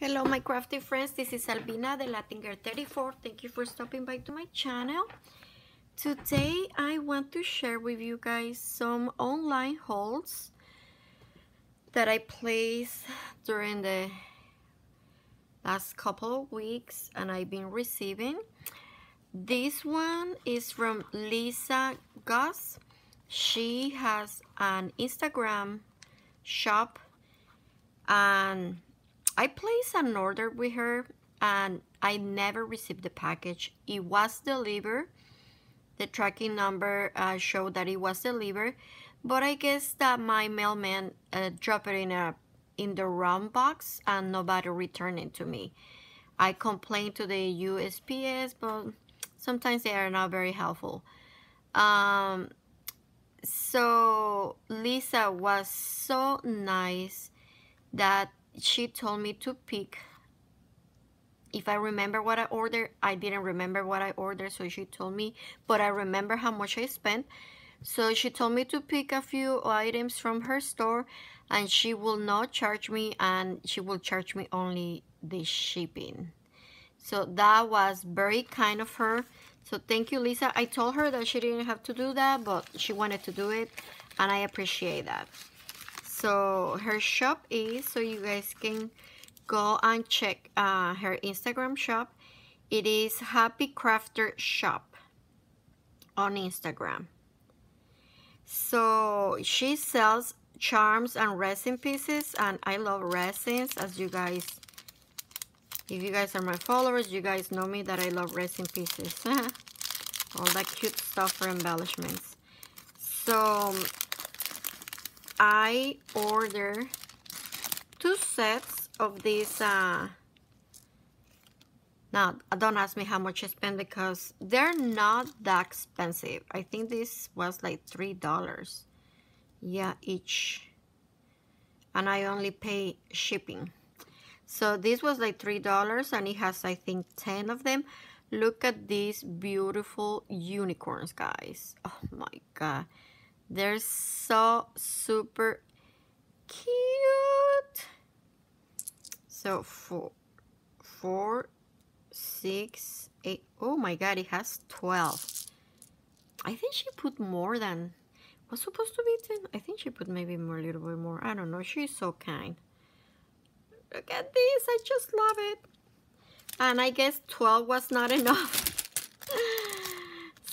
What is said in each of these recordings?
Hello my crafty friends, this is Albina de Latin Girl 34. Thank you for stopping by to my channel. Today I want to share with you guys some online hauls that I placed during the last couple of weeks and I've been receiving. This one is from Lisa Gus. She has an Instagram shop and I placed an order with her and I never received the package. It was delivered. The tracking number uh, showed that it was delivered, but I guess that my mailman uh, dropped it in a in the wrong box and nobody returned it to me. I complained to the USPS, but sometimes they are not very helpful. Um, so Lisa was so nice that she told me to pick if I remember what I ordered, I didn't remember what I ordered, so she told me, but I remember how much I spent. So she told me to pick a few items from her store and she will not charge me and she will charge me only the shipping. So that was very kind of her. So thank you, Lisa. I told her that she didn't have to do that, but she wanted to do it and I appreciate that so her shop is so you guys can go and check uh, her instagram shop. It is happy crafter shop on instagram. So she sells charms and resin pieces and i love resins as you guys if you guys are my followers you guys know me that i love resin pieces. All that cute stuff for embellishments. So I ordered two sets of these uh, now don't ask me how much I spent because they're not that expensive. I think this was like three dollars yeah each. And I only pay shipping. So this was like three dollars and it has I think 10 of them. Look at these beautiful unicorns guys. Oh my god they're so super cute. So four, four, six, eight. Oh my god, it has 12. I think she put more than was supposed to be 10. I think she put maybe more, a little bit more. I don't know. She's so kind. Look at this. I just love it. And I guess 12 was not enough.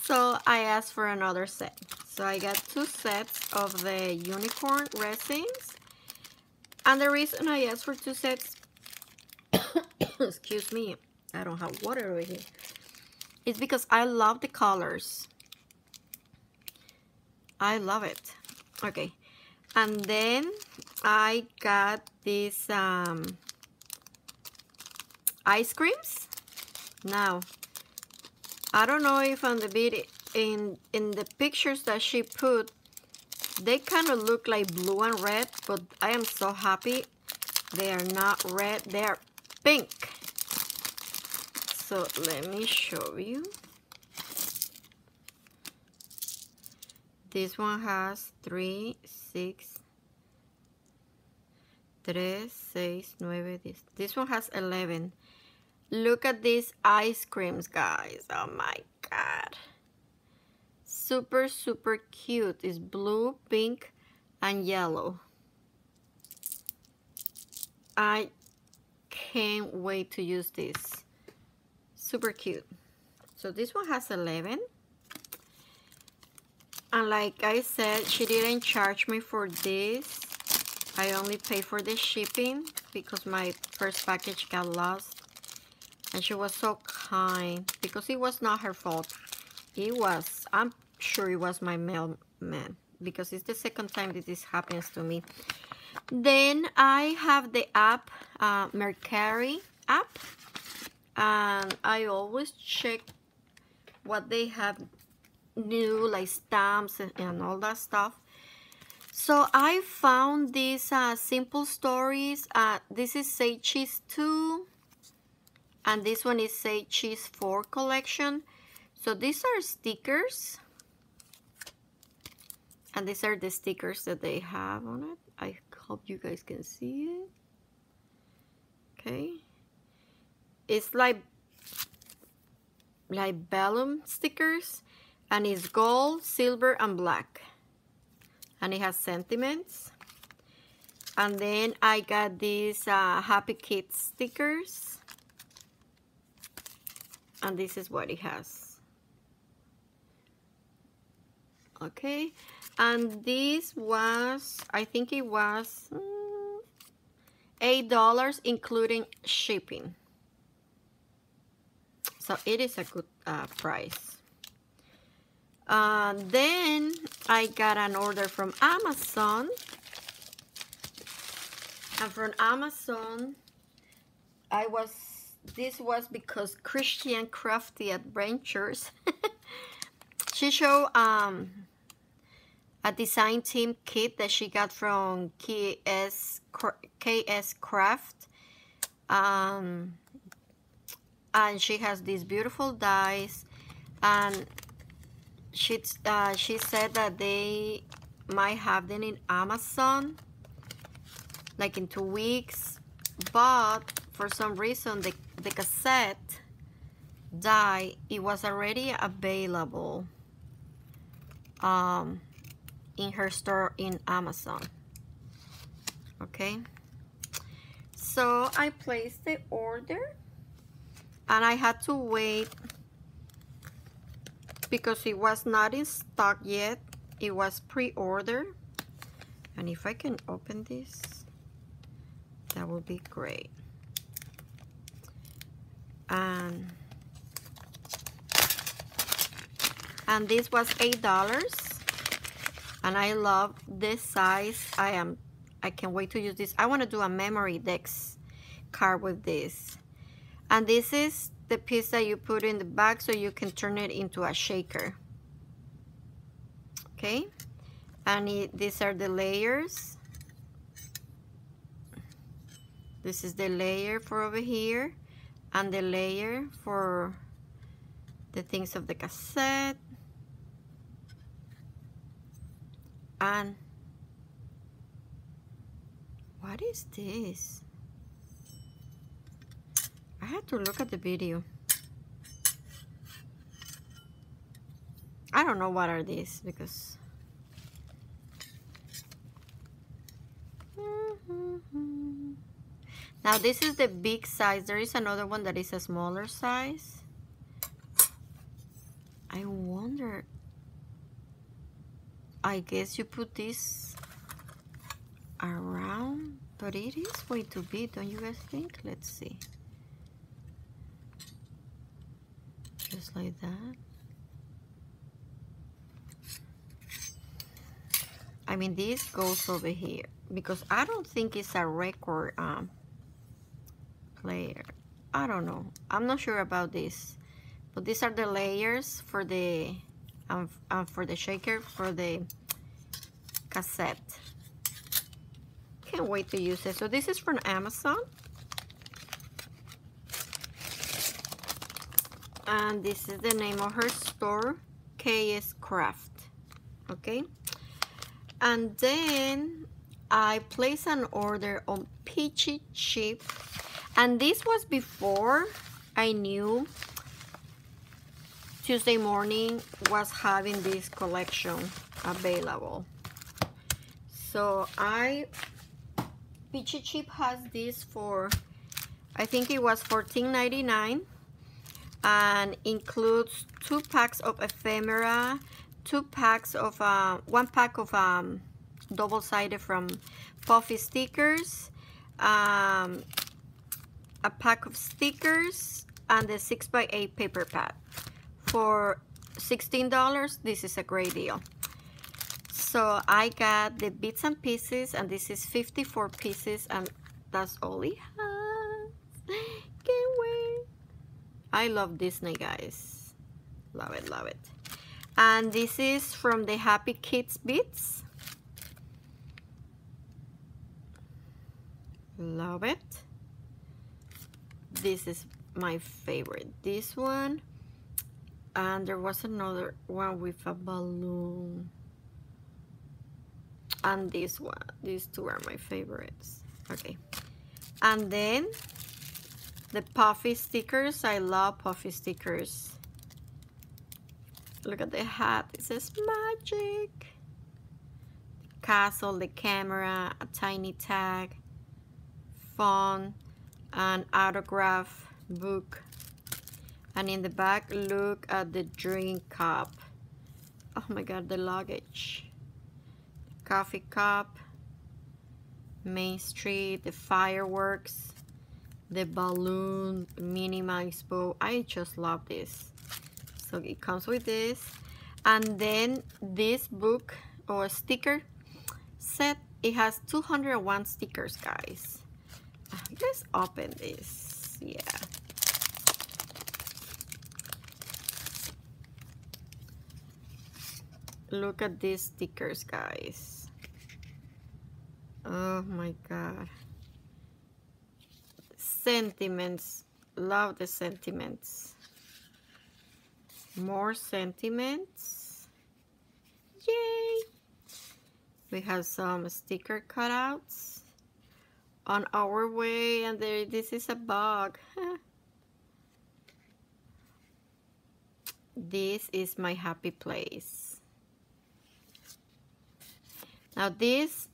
so I asked for another set. So I got two sets of the unicorn resins. And the reason I asked for two sets, excuse me, I don't have water over here, is because I love the colors. I love it. Okay. And then I got these um, ice creams. Now, I don't know if on the video in in the pictures that she put they kind of look like blue and red but I am so happy they are not red they are pink. So let me show you. This one has three six tres seis nueve this this one has 11 look at these ice creams guys. Oh my god super super cute it's blue pink and yellow. I can't wait to use this. Super cute. So this one has 11 and like I said she didn't charge me for this. I only paid for the shipping because my first package got lost. And she was so kind because it was not her fault. It was I'm sure it was my mailman because it's the second time that this happens to me. Then I have the app, uh, Mercari app, and I always check what they have new, like stamps and, and all that stuff. So I found these uh, simple stories. Uh, this is Say Cheese 2, and this one is Say Cheese 4 collection. So these are stickers and these are the stickers that they have on it. I hope you guys can see it. Okay. it's like like vellum stickers and it's gold silver and black and it has sentiments and then I got these uh, happy kids stickers and this is what it has okay. And this was I think it was mm, eight dollars including shipping. So it is a good uh, price. Uh, then I got an order from Amazon. And from Amazon I was this was because Christian Crafty Adventures she showed um a design team kit that she got from KS, KS Craft. Um, and she has these beautiful dies. And she, uh, she said that they might have them in Amazon, like in two weeks. But for some reason, the, the cassette die, it was already available. Um, in her store in Amazon. Okay. So I placed the order and I had to wait because it was not in stock yet. It was pre-order. And if I can open this, that would be great. And and this was eight dollars and I love this size. I am I can't wait to use this. I want to do a memory dex card with this. And this is the piece that you put in the back so you can turn it into a shaker. Okay? And it, these are the layers. This is the layer for over here and the layer for the things of the cassette And what is this? I had to look at the video. I don't know what are these because now this is the big size there is another one that is a smaller size I wonder I guess you put this around, but it is way too big, don't you guys think? Let's see. Just like that. I mean, this goes over here because I don't think it's a record um, player. I don't know. I'm not sure about this. But these are the layers for the Um, and, and um, for the shaker for the cassette. Can't wait to use it. So this is from Amazon. And this is the name of her store KS Craft. Okay? And then I placed an order on Peachy Chip and this was before I knew Tuesday morning was having this collection available. So I, Peachy Chip has this for, I think it was $14.99 and includes two packs of ephemera, two packs of, uh, one pack of um, double-sided from Puffy stickers, um, a pack of stickers, and the 6x8 paper pad for $16 this is a great deal. So I got the bits and pieces and this is 54 pieces and that's all it has. Can't wait. I love Disney guys. Love it love it. And this is from the Happy Kids Bits. Love it. This is my favorite. This one and there was another one with a balloon and this one these two are my favorites okay and then the puffy stickers. I love puffy stickers. Look at the hat. It says magic. Castle, the camera, a tiny tag, phone, an autograph book. And in the back, look at the drink cup. Oh my god, the luggage. Coffee cup. Main Street, the fireworks, the balloon, minimized bow. I just love this. So it comes with this. And then this book or sticker set, it has 201 stickers, guys. Uh, Let's open this. Yeah. Look at these stickers, guys. Oh my god. Sentiments. Love the sentiments. More sentiments. Yay! We have some sticker cutouts on our way and there this is a bug. this is my happy place. Now this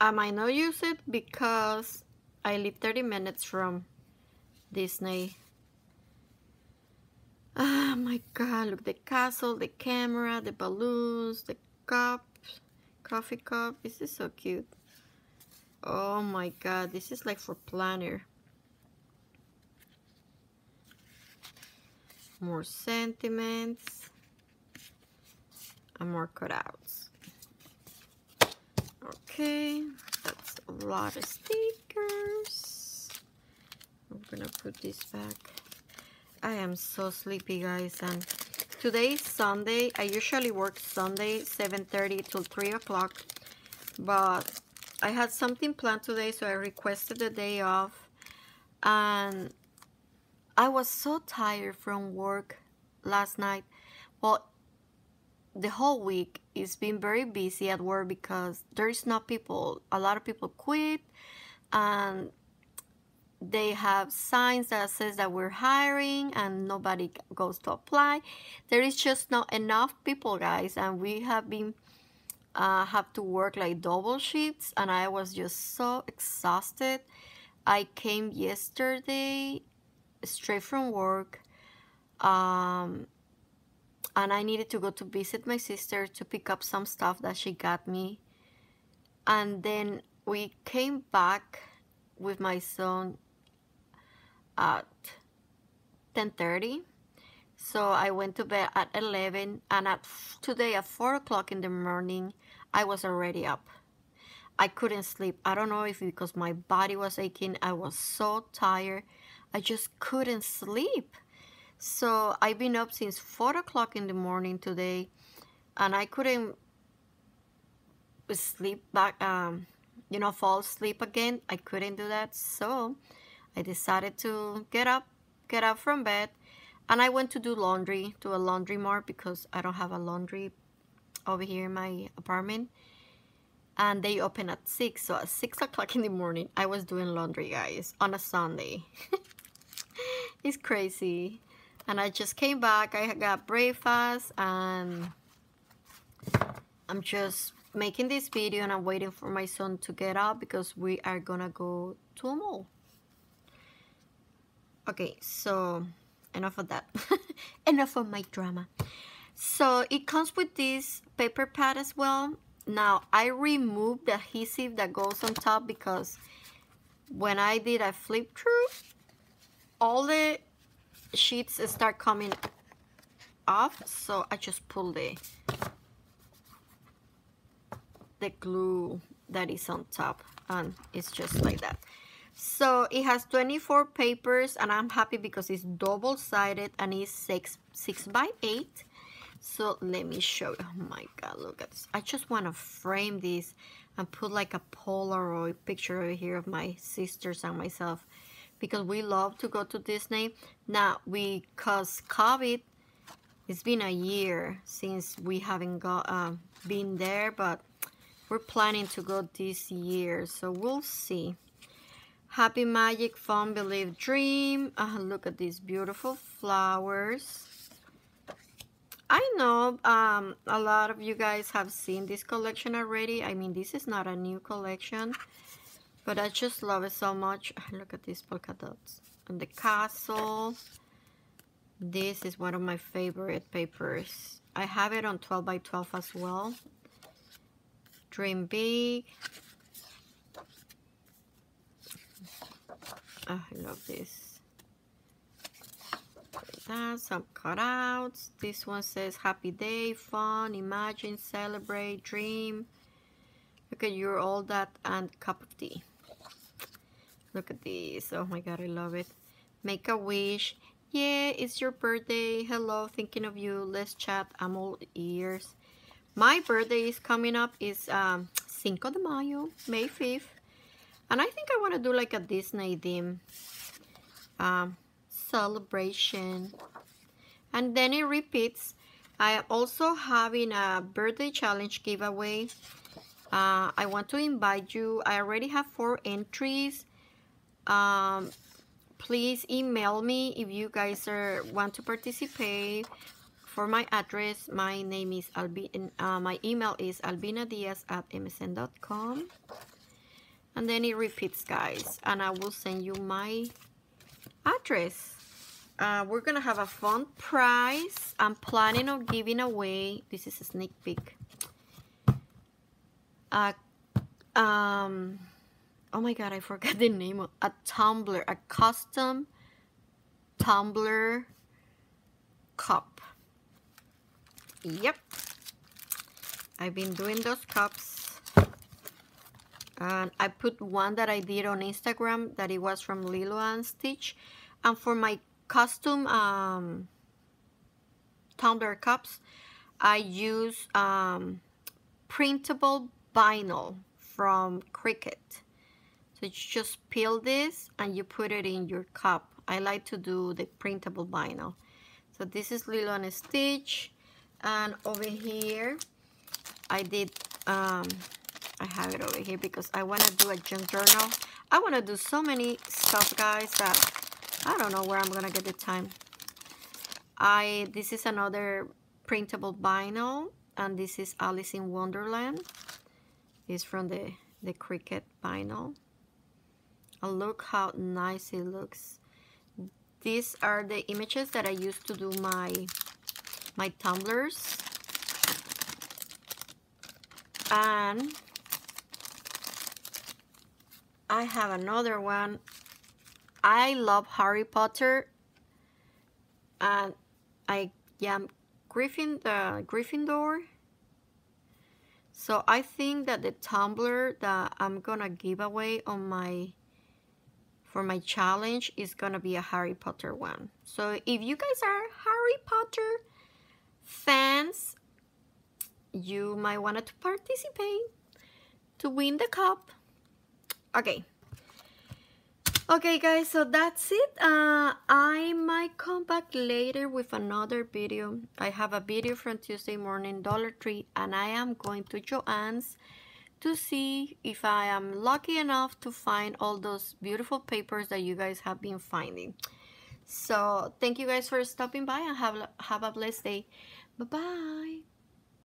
I might not use it because I live 30 minutes from Disney. Oh my god, look the castle, the camera, the balloons, the cup, coffee cup. This is so cute. Oh my god, this is like for planner. More sentiments and more cutouts. Okay, that's a lot of stickers. I'm gonna put this back. I am so sleepy, guys, and today is Sunday. I usually work Sunday, 7.30 till 3 o'clock, but I had something planned today, so I requested a day off, and I was so tired from work last night. Well, the whole week it's been very busy at work because there's not people a lot of people quit and they have signs that says that we're hiring and nobody goes to apply. There is just not enough people guys and we have been uh, have to work like double shifts and i was just so exhausted. I came yesterday straight from work um, and I needed to go to visit my sister to pick up some stuff that she got me. And then we came back with my son at 10.30. So I went to bed at 11 and at today at 4 o'clock in the morning, I was already up. I couldn't sleep. I don't know if because my body was aching. I was so tired. I just couldn't sleep. So I've been up since 4 o'clock in the morning today and I couldn't sleep back, um, you know, fall asleep again. I couldn't do that. So I decided to get up, get up from bed and I went to do laundry to a laundry mart because I don't have a laundry over here in my apartment and they open at 6 so at 6 o'clock in the morning I was doing laundry guys on a Sunday it's crazy and I just came back. I got breakfast and I'm just making this video and I'm waiting for my son to get up because we are gonna go to a mall. Okay so enough of that. Enough of my drama. So it comes with this paper pad as well. Now I removed the adhesive that goes on top because when I did a flip through all the sheets start coming off so I just pull the the glue that is on top and it's just like that. So it has 24 papers and I'm happy because it's double-sided and it's six six by eight. So let me show you. Oh my god look at this. I just want to frame this and put like a Polaroid picture over here of my sisters and myself because we love to go to Disney. Now, we, because COVID, it's been a year since we haven't got uh, been there, but we're planning to go this year, so we'll see. Happy Magic, Fun, Believe, Dream. Uh, look at these beautiful flowers. I know um, a lot of you guys have seen this collection already. I mean, this is not a new collection, but I just love it so much. Look at these polka dots. And the castle. This is one of my favorite papers. I have it on 12 by 12 as well. Dream Big. Oh, I love this. That, some cutouts. This one says happy day, fun, imagine, celebrate, dream. Look at your all that and cup of tea. Look at this. Oh my god, I love it. Make a wish. Yeah, it's your birthday. Hello, thinking of you. Let's chat. I'm all ears. My birthday is coming up. Is um, Cinco de Mayo, May 5th. And I think I want to do like a Disney theme um, celebration. And then it repeats. I am also having a birthday challenge giveaway. Uh, I want to invite you. I already have four entries. Um, please email me if you guys are want to participate. For my address my name is Albina uh, my email is albinadiaz at msn.com and then it repeats guys and I will send you my address. Uh, we're gonna have a fun prize. I'm planning on giving away this is a sneak peek uh, um oh my god I forgot the name of a tumbler a custom tumbler cup. Yep. I've been doing those cups. And I put one that I did on Instagram that it was from Lilo and Stitch. And for my custom um, tumbler cups I use um, printable vinyl from Cricut so you just peel this and you put it in your cup. I like to do the printable vinyl. So this is Lilo and Stitch. And over here, I did, um, I have it over here because I want to do a junk journal. I want to do so many stuff, guys, that I don't know where I'm going to get the time. I This is another printable vinyl. And this is Alice in Wonderland. It's from the, the Cricut vinyl. And look how nice it looks. These are the images that I used to do my my tumblers. And I have another one. I love Harry Potter. And I am Griffin the Gryffindor. So I think that the tumbler that I'm gonna give away on my for my challenge is gonna be a Harry Potter one. So if you guys are Harry Potter fans, you might want to participate to win the cup. Okay. Okay guys, so that's it. Uh, I might come back later with another video. I have a video from Tuesday morning Dollar Tree and I am going to Joann's to see if I am lucky enough to find all those beautiful papers that you guys have been finding. So thank you guys for stopping by and have, have a blessed day. Bye-bye.